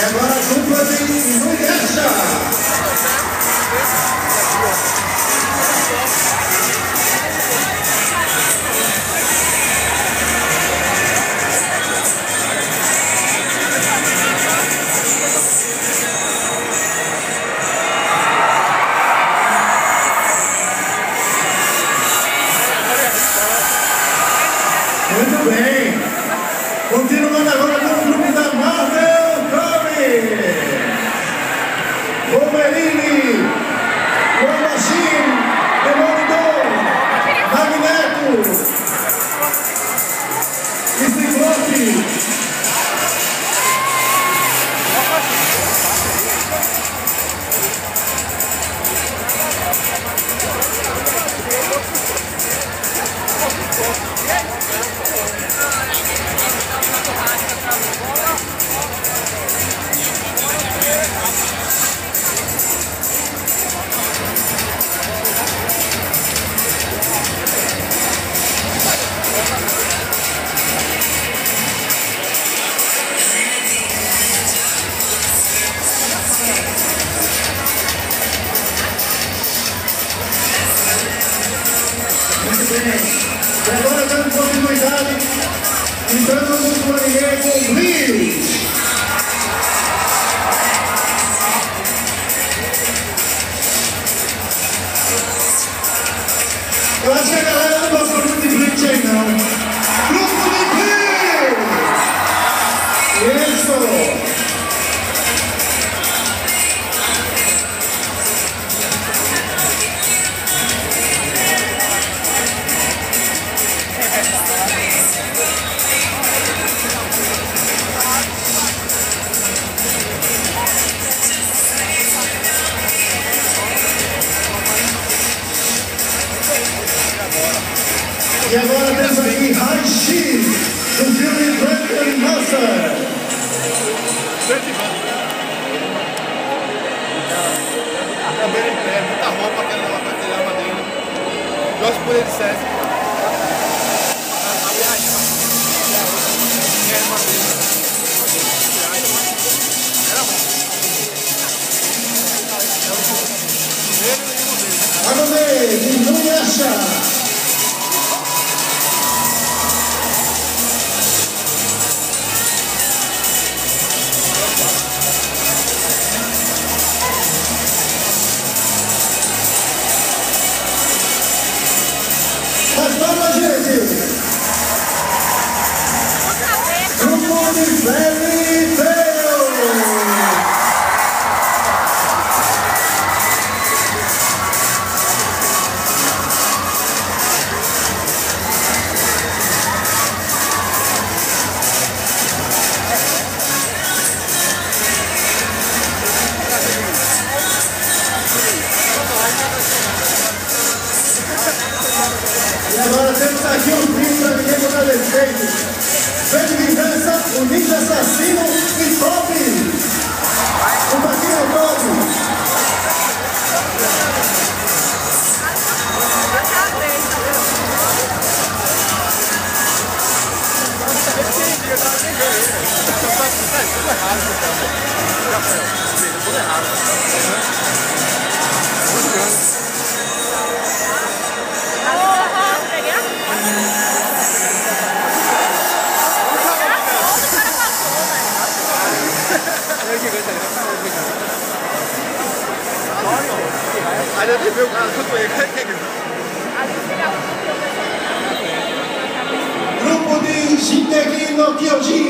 E agora a dupla de Nuyasha. Muito bem. Continuando agora Yes. Agora dando continuidade, entrando no Guaranier E agora temos aqui Raishi, do filme Black Master. Cabelo em pé, muita roupa, aquela aquele arma dele. Gosto por ele de César. A viagem. É a Grupo de Aí eu vi o cara, tudo ele, que que Grupo de Shingeki no Kyojin!